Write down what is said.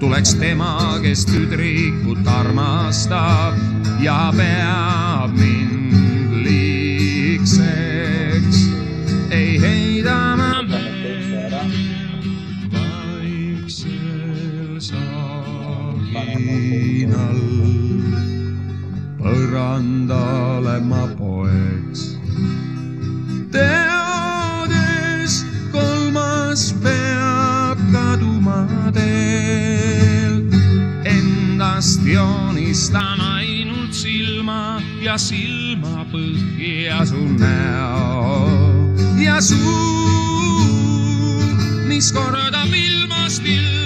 tuleks tema, kes tüdrikut armastab ja peab mind liigseks. ei heida ma vaiksel saginal põrandale ma poeks. teelt, endast joonistan ainult silma ja silmapõhja su näo ja suu, mis kordab ilmast ilma.